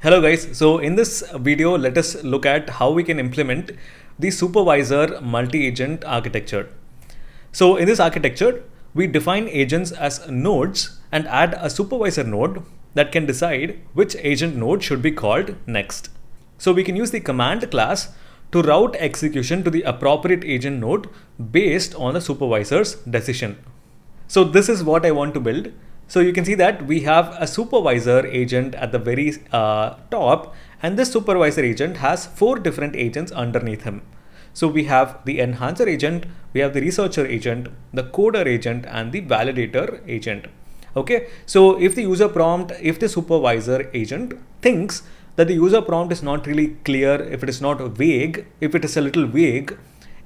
Hello guys, so in this video let us look at how we can implement the supervisor multi-agent architecture. So in this architecture, we define agents as nodes and add a supervisor node that can decide which agent node should be called next. So we can use the command class to route execution to the appropriate agent node based on the supervisor's decision. So this is what I want to build. So you can see that we have a supervisor agent at the very uh, top and this supervisor agent has four different agents underneath him. So we have the enhancer agent, we have the researcher agent, the coder agent and the validator agent. Okay, so if the user prompt, if the supervisor agent thinks that the user prompt is not really clear, if it is not vague, if it is a little vague,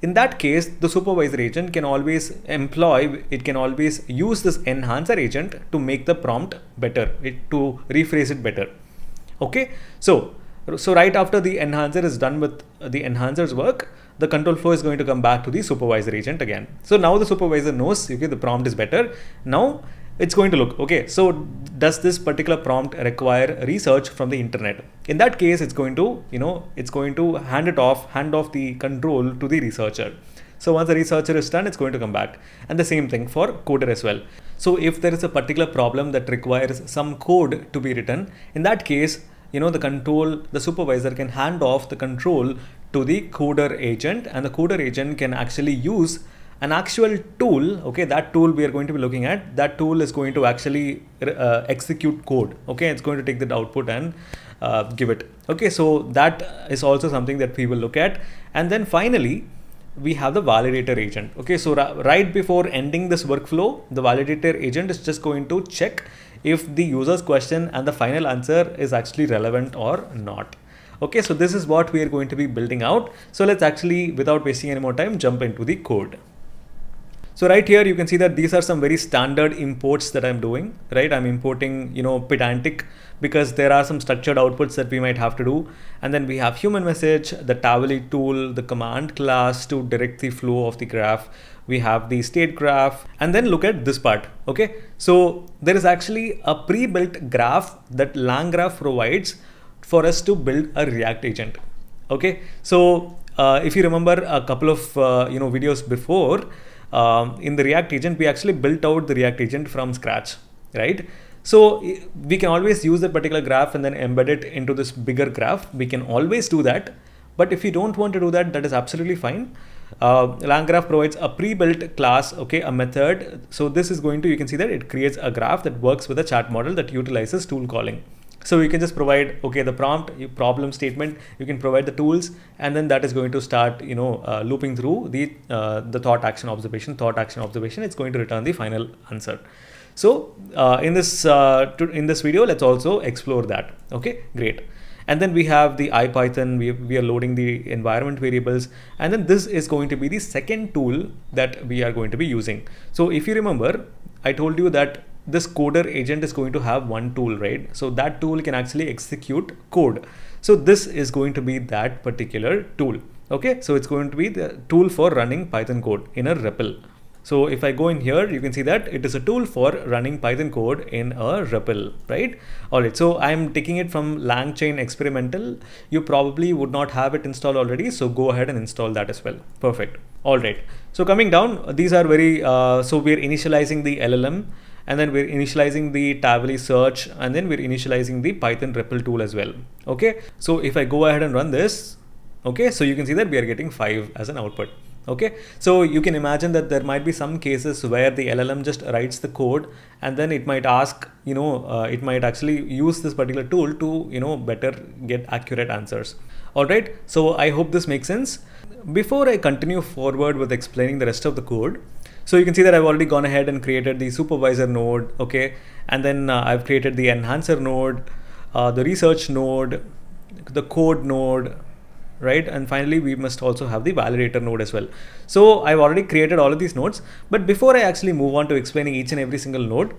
in that case, the supervisor agent can always employ, it can always use this enhancer agent to make the prompt better, it, to rephrase it better. Okay, so, so right after the enhancer is done with uh, the enhancer's work, the control flow is going to come back to the supervisor agent again. So now the supervisor knows, okay, the prompt is better. Now it's going to look, okay, so does this particular prompt require research from the internet? In that case, it's going to, you know, it's going to hand it off, hand off the control to the researcher. So once the researcher is done, it's going to come back. And the same thing for coder as well. So if there is a particular problem that requires some code to be written, in that case, you know, the control, the supervisor can hand off the control to the coder agent and the coder agent can actually use an actual tool okay that tool we are going to be looking at that tool is going to actually uh, execute code okay? It's going to take that output and uh, give it okay? So that is also something that we will look at. And then finally we have the validator agent okay? So right before ending this workflow the validator agent is just going to check if the user's question and the final answer is actually relevant or not okay? So this is what we are going to be building out. So let's actually without wasting any more time jump into the code so right here, you can see that these are some very standard imports that I'm doing, right? I'm importing, you know, Pydantic because there are some structured outputs that we might have to do. And then we have human message, the Tavily tool, the command class to direct the flow of the graph. We have the state graph and then look at this part. Okay. So there is actually a pre-built graph that LangGraph provides for us to build a React agent. Okay. So uh, if you remember a couple of, uh, you know, videos before, um, in the React agent, we actually built out the React agent from scratch, right? So we can always use that particular graph and then embed it into this bigger graph. We can always do that. But if you don't want to do that, that is absolutely fine. Uh, LangGraph provides a pre-built class, okay, a method. So this is going to, you can see that it creates a graph that works with a chat model that utilizes tool calling. So you can just provide, okay, the prompt, problem statement, you can provide the tools, and then that is going to start, you know, uh, looping through the, uh, the thought action observation, thought action observation, it's going to return the final answer. So uh, in this uh, in this video, let's also explore that. Okay, great. And then we have the IPython, we, we are loading the environment variables. And then this is going to be the second tool that we are going to be using. So if you remember, I told you that this coder agent is going to have one tool, right? So that tool can actually execute code. So this is going to be that particular tool. Okay, so it's going to be the tool for running Python code in a REPL. So if I go in here, you can see that it is a tool for running Python code in a REPL, right? All right, so I'm taking it from LangChain experimental. You probably would not have it installed already. So go ahead and install that as well. Perfect. All right. So coming down, these are very, uh, so we're initializing the LLM and then we're initializing the Tavily search and then we're initializing the Python REPL tool as well. Okay, so if I go ahead and run this, okay, so you can see that we are getting five as an output. Okay, so you can imagine that there might be some cases where the LLM just writes the code and then it might ask, you know, uh, it might actually use this particular tool to, you know, better get accurate answers. All right, so I hope this makes sense. Before I continue forward with explaining the rest of the code, so you can see that I've already gone ahead and created the supervisor node, okay? And then uh, I've created the enhancer node, uh, the research node, the code node, right? And finally, we must also have the validator node as well. So I've already created all of these nodes, but before I actually move on to explaining each and every single node,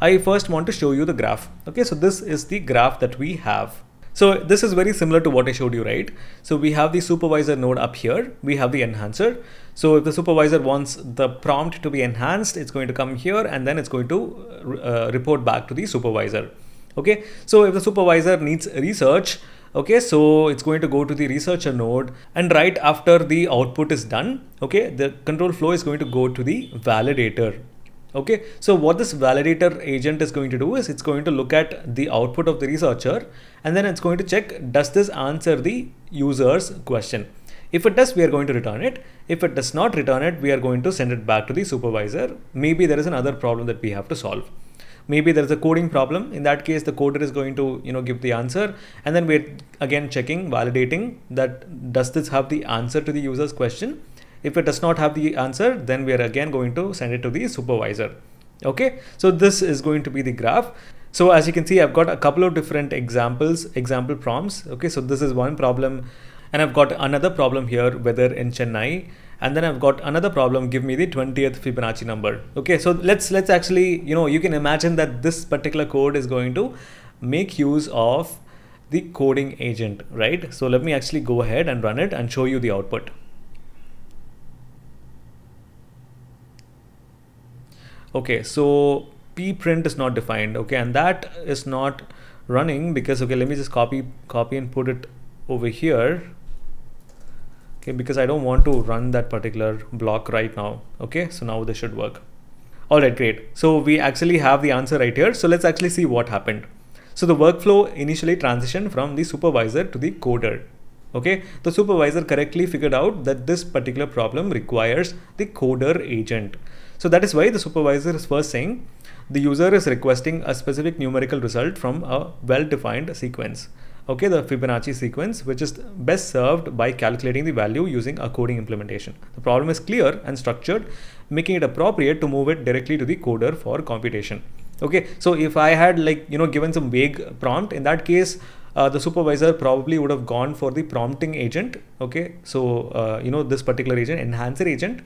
I first want to show you the graph. Okay, so this is the graph that we have. So this is very similar to what I showed you, right? So we have the supervisor node up here. We have the enhancer. So if the supervisor wants the prompt to be enhanced, it's going to come here and then it's going to uh, report back to the supervisor. Okay, so if the supervisor needs research, okay so it's going to go to the researcher node and right after the output is done okay the control flow is going to go to the validator okay so what this validator agent is going to do is it's going to look at the output of the researcher and then it's going to check does this answer the user's question? If it does we are going to return it. If it does not return it we are going to send it back to the supervisor. Maybe there is another problem that we have to solve. Maybe there's a coding problem. In that case the coder is going to you know give the answer. And then we're again checking validating that does this have the answer to the user's question if it does not have the answer then we are again going to send it to the supervisor. Okay? So this is going to be the graph. So as you can see i've got a couple of different examples example prompts. Okay? So this is one problem. And i've got another problem here weather in chennai. And then I've got another problem. Give me the 20th Fibonacci number. Okay? So let's let's actually you know you can imagine that this particular code is going to make use of the coding agent right? So let me actually go ahead and run it and show you the output okay so pprint is not defined okay and that is not running because okay let me just copy copy and put it over here okay because I don't want to run that particular block right now okay so now this should work. All right great. So we actually have the answer right here so let's actually see what happened. So the workflow initially transitioned from the supervisor to the coder okay? The supervisor correctly figured out that this particular problem requires the coder agent. So that is why the supervisor is first saying the user is requesting a specific numerical result from a well-defined sequence. Okay, the Fibonacci sequence, which is best served by calculating the value using a coding implementation. The problem is clear and structured, making it appropriate to move it directly to the coder for computation. Okay, so if I had like, you know, given some vague prompt, in that case, uh, the supervisor probably would have gone for the prompting agent. Okay, so, uh, you know, this particular agent, enhancer agent.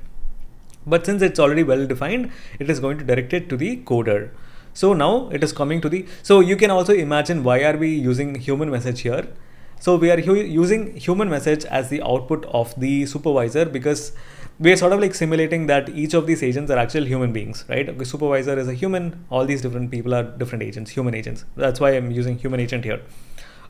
But since it's already well defined, it is going to direct it to the coder. So now it is coming to the, so you can also imagine why are we using human message here? So we are using human message as the output of the supervisor because we are sort of like simulating that each of these agents are actual human beings, right? Okay, supervisor is a human, all these different people are different agents, human agents. That's why I'm using human agent here.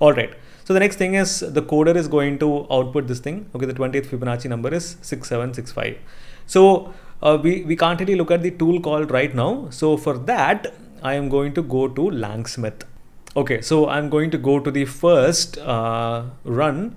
All right. So the next thing is the coder is going to output this thing. Okay, the 20th Fibonacci number is 6765. So uh, we, we can't really look at the tool called right now. So for that, I am going to go to Langsmith. Okay, so I'm going to go to the first uh, run.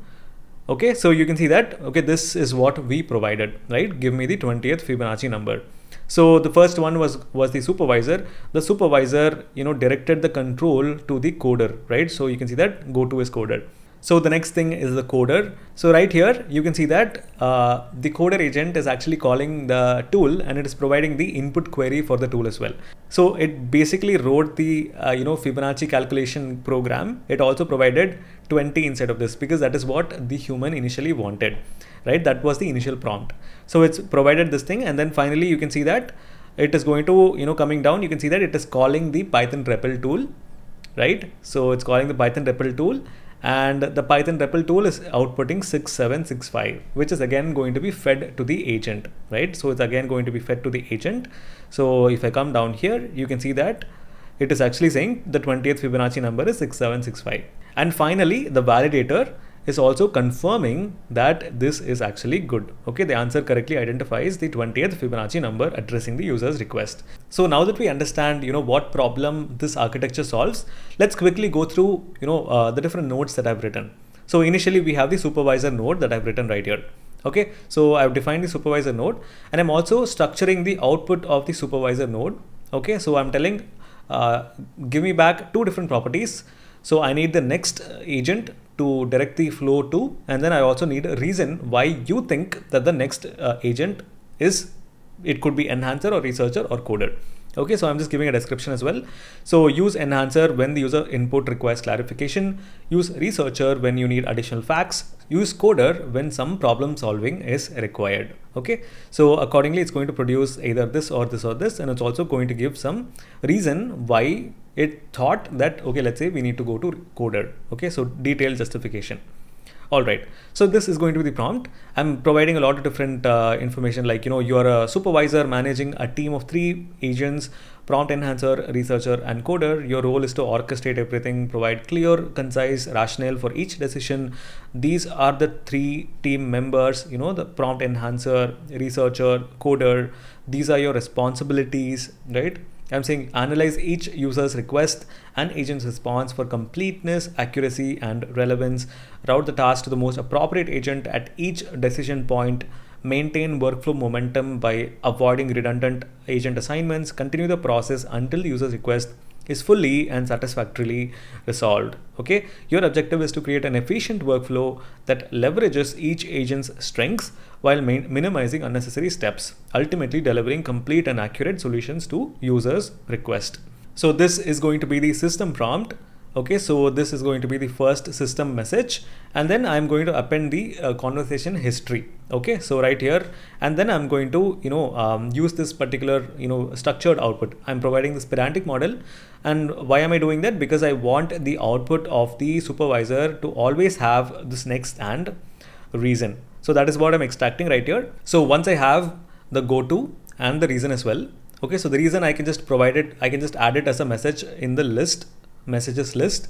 Okay, so you can see that, okay, this is what we provided, right? Give me the 20th Fibonacci number. So the first one was, was the supervisor. The supervisor, you know, directed the control to the coder, right? So you can see that go to is coder. So the next thing is the coder. So right here, you can see that uh, the coder agent is actually calling the tool and it is providing the input query for the tool as well. So it basically wrote the, uh, you know, Fibonacci calculation program. It also provided 20 instead of this because that is what the human initially wanted, right? That was the initial prompt. So it's provided this thing and then finally you can see that it is going to, you know, coming down, you can see that it is calling the Python REPL tool, right? So it's calling the Python REPL tool and the Python REPL tool is outputting 6765 which is again going to be fed to the agent right so it's again going to be fed to the agent so if I come down here you can see that it is actually saying the 20th Fibonacci number is 6765 and finally the validator is also confirming that this is actually good. Okay, the answer correctly identifies the 20th Fibonacci number addressing the user's request. So now that we understand, you know, what problem this architecture solves, let's quickly go through, you know, uh, the different nodes that I've written. So initially we have the supervisor node that I've written right here. Okay, so I've defined the supervisor node and I'm also structuring the output of the supervisor node. Okay, so I'm telling, uh, give me back two different properties. So I need the next agent to direct the flow to and then I also need a reason why you think that the next uh, agent is it could be enhancer or researcher or coder. Okay so i'm just giving a description as well. So use enhancer when the user input requires clarification. Use researcher when you need additional facts. Use coder when some problem solving is required. Okay so accordingly it's going to produce either this or this or this and it's also going to give some reason why it thought that okay let's say we need to go to coder okay? So detailed justification. All right. So this is going to be the prompt. I'm providing a lot of different uh, information like you know you're a supervisor managing a team of three agents prompt enhancer researcher and coder. Your role is to orchestrate everything provide clear concise rationale for each decision. These are the three team members you know the prompt enhancer researcher coder. These are your responsibilities right I'm saying analyze each user's request and agent's response for completeness, accuracy, and relevance. Route the task to the most appropriate agent at each decision point. Maintain workflow momentum by avoiding redundant agent assignments. Continue the process until the user's request is fully and satisfactorily resolved. Okay, your objective is to create an efficient workflow that leverages each agent's strengths while minimizing unnecessary steps, ultimately delivering complete and accurate solutions to users' request. So this is going to be the system prompt okay? So this is going to be the first system message and then i'm going to append the uh, conversation history okay? So right here and then i'm going to you know um, use this particular you know structured output. I'm providing this Pydantic model and why am i doing that? Because i want the output of the supervisor to always have this next and reason so that is what i'm extracting right here. So once i have the go to and the reason as well okay so the reason i can just provide it i can just add it as a message in the list messages list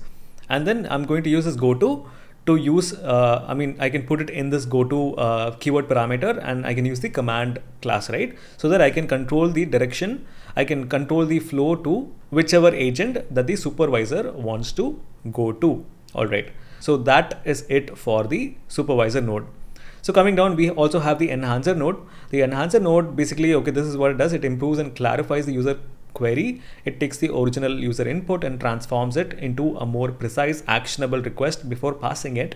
and then I'm going to use this goto to to use uh, I mean I can put it in this goto uh, keyword parameter and I can use the command class right? So that I can control the direction I can control the flow to whichever agent that the supervisor wants to go to. All right. So that is it for the supervisor node so coming down, we also have the enhancer node. The enhancer node basically, okay, this is what it does. It improves and clarifies the user query, it takes the original user input and transforms it into a more precise actionable request before passing it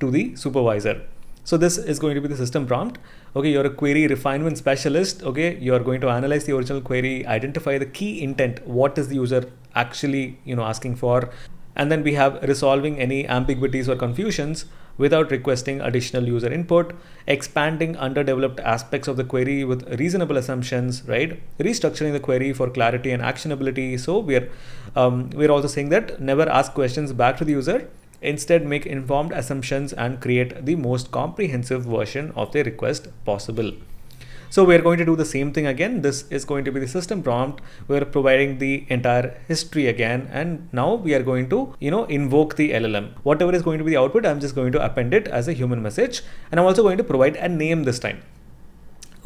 to the supervisor. So this is going to be the system prompt. Okay, you're a query refinement specialist. Okay, you're going to analyze the original query, identify the key intent. What is the user actually, you know, asking for? And then we have resolving any ambiguities or confusions without requesting additional user input, expanding underdeveloped aspects of the query with reasonable assumptions, right? Restructuring the query for clarity and actionability. So we're um, we're also saying that never ask questions back to the user. Instead, make informed assumptions and create the most comprehensive version of the request possible. So we're going to do the same thing again. This is going to be the system prompt. We're providing the entire history again. And now we are going to, you know, invoke the LLM. Whatever is going to be the output, I'm just going to append it as a human message. And I'm also going to provide a name this time.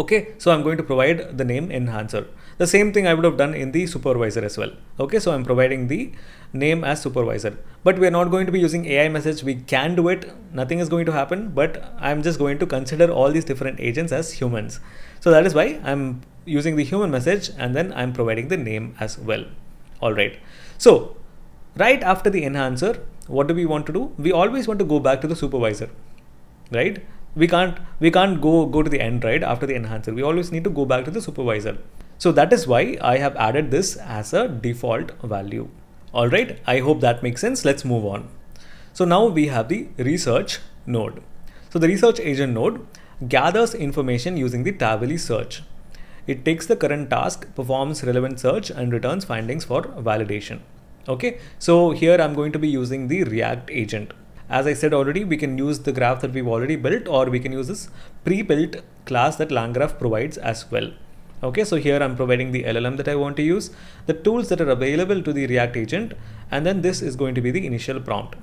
Okay, so I'm going to provide the name enhancer. The same thing I would have done in the supervisor as well. Okay, so I'm providing the name as supervisor but we're not going to be using AI message we can do it nothing is going to happen but I'm just going to consider all these different agents as humans so that is why I'm using the human message and then I'm providing the name as well. All right. So right after the enhancer what do we want to do? We always want to go back to the supervisor right? We can't we can't go go to the end right after the enhancer. We always need to go back to the supervisor. So that is why I have added this as a default value. All right, I hope that makes sense. Let's move on. So now we have the research node. So the research agent node gathers information using the Tavily search. It takes the current task, performs relevant search and returns findings for validation. Okay, so here I'm going to be using the React agent. As I said already, we can use the graph that we've already built or we can use this pre-built class that LangGraph provides as well. Okay, so here I'm providing the LLM that I want to use, the tools that are available to the React agent, and then this is going to be the initial prompt.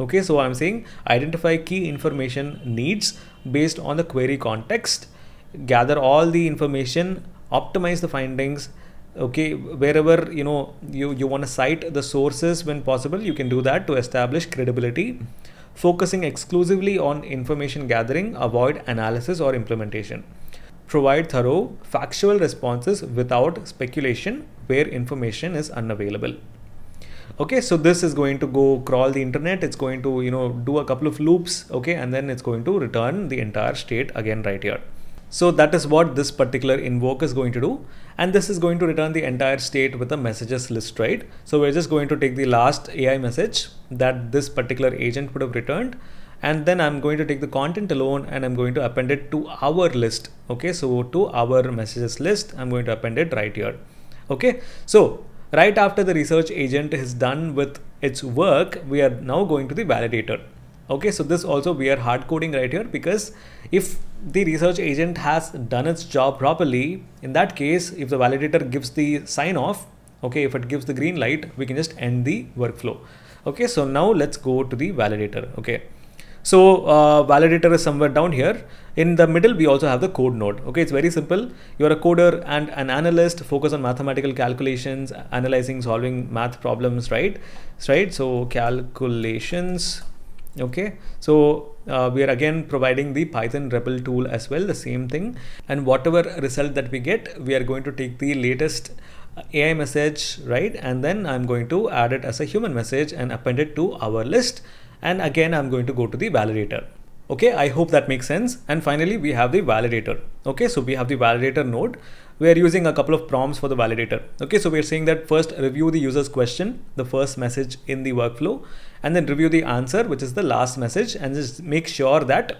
Okay, so I'm saying identify key information needs based on the query context, gather all the information, optimize the findings, okay wherever you know you you want to cite the sources when possible you can do that to establish credibility. Focusing exclusively on information gathering avoid analysis or implementation. Provide thorough factual responses without speculation where information is unavailable okay so this is going to go crawl the internet. It's going to you know do a couple of loops okay and then it's going to return the entire state again right here. So that is what this particular invoke is going to do. And this is going to return the entire state with a messages list right? So we're just going to take the last ai message that this particular agent would have returned. And then I'm going to take the content alone and I'm going to append it to our list. Okay, so to our messages list, I'm going to append it right here. Okay, so right after the research agent is done with its work, we are now going to the validator. Okay, so this also we are hard coding right here because if the research agent has done its job properly, in that case, if the validator gives the sign off, okay, if it gives the green light, we can just end the workflow. Okay, so now let's go to the validator. Okay. So uh, validator is somewhere down here. In the middle, we also have the code node. Okay, it's very simple. You're a coder and an analyst, focus on mathematical calculations, analyzing, solving math problems, right? Right. So calculations. Okay. So uh, we are again providing the Python REPL tool as well, the same thing. And whatever result that we get, we are going to take the latest AI message, right? And then I'm going to add it as a human message and append it to our list and again I'm going to go to the validator. Okay, I hope that makes sense. And finally, we have the validator. Okay, so we have the validator node. We are using a couple of prompts for the validator. Okay, so we're saying that first review the user's question, the first message in the workflow, and then review the answer, which is the last message, and just make sure that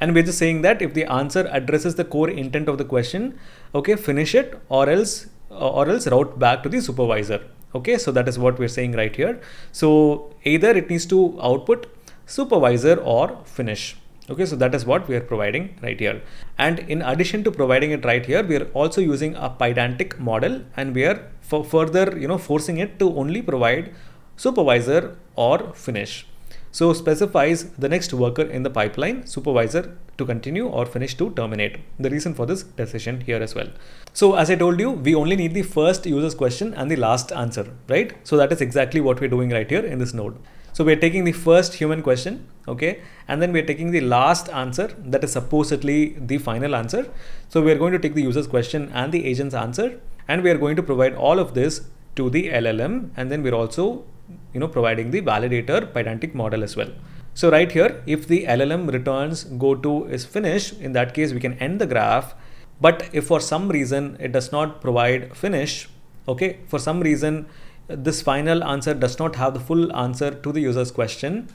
and we're just saying that if the answer addresses the core intent of the question okay finish it or else or else route back to the supervisor okay so that is what we're saying right here. So either it needs to output supervisor or finish. Okay so that is what we are providing right here. And in addition to providing it right here we are also using a pydantic model and we are for further you know forcing it to only provide supervisor or finish so specifies the next worker in the pipeline, supervisor to continue or finish to terminate. The reason for this decision here as well. So as I told you, we only need the first user's question and the last answer, right? So that is exactly what we're doing right here in this node. So we're taking the first human question, okay? And then we're taking the last answer that is supposedly the final answer. So we're going to take the user's question and the agent's answer, and we are going to provide all of this to the LLM. And then we're also you know, providing the validator pydantic model as well. So right here, if the LLM returns go to is finish, in that case, we can end the graph. But if for some reason it does not provide finish, okay, for some reason, this final answer does not have the full answer to the user's question.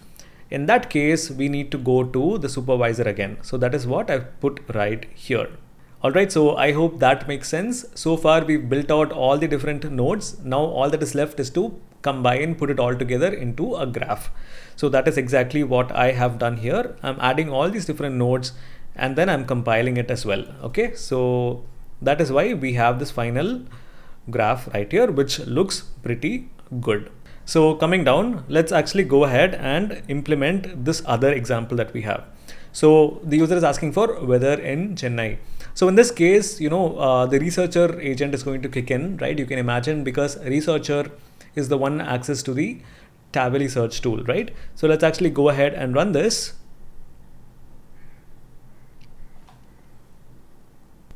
In that case, we need to go to the supervisor again. So that is what I've put right here. Alright, so I hope that makes sense. So far we've built out all the different nodes. Now all that is left is to combine, put it all together into a graph. So that is exactly what I have done here. I'm adding all these different nodes and then I'm compiling it as well. Okay, so that is why we have this final graph right here, which looks pretty good. So coming down, let's actually go ahead and implement this other example that we have. So the user is asking for weather in Chennai. So in this case, you know, uh, the researcher agent is going to kick in, right? You can imagine because researcher is the one access to the Tavily search tool, right? So let's actually go ahead and run this.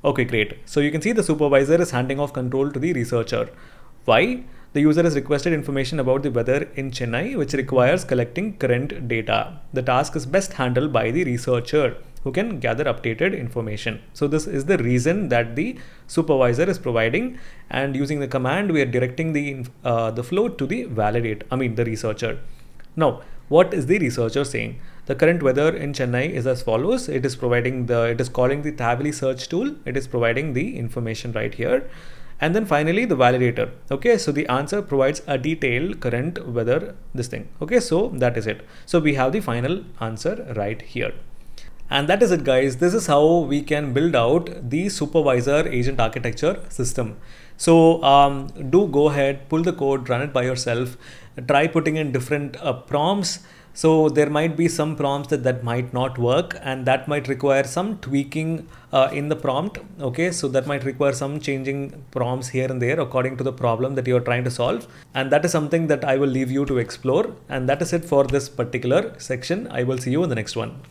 Okay, great. So you can see the supervisor is handing off control to the researcher. Why? The user has requested information about the weather in Chennai, which requires collecting current data. The task is best handled by the researcher who can gather updated information. So this is the reason that the supervisor is providing and using the command we are directing the uh, the flow to the validate I mean the researcher. Now what is the researcher saying? The current weather in Chennai is as follows. It is providing the it is calling the Tavily search tool. It is providing the information right here. And then finally the validator. Okay, so the answer provides a detailed current weather this thing. Okay, so that is it. So we have the final answer right here. And that is it guys. This is how we can build out the supervisor agent architecture system. So um, do go ahead, pull the code, run it by yourself, try putting in different uh, prompts so there might be some prompts that, that might not work and that might require some tweaking uh, in the prompt. Okay, so that might require some changing prompts here and there according to the problem that you're trying to solve. And that is something that I will leave you to explore. And that is it for this particular section. I will see you in the next one.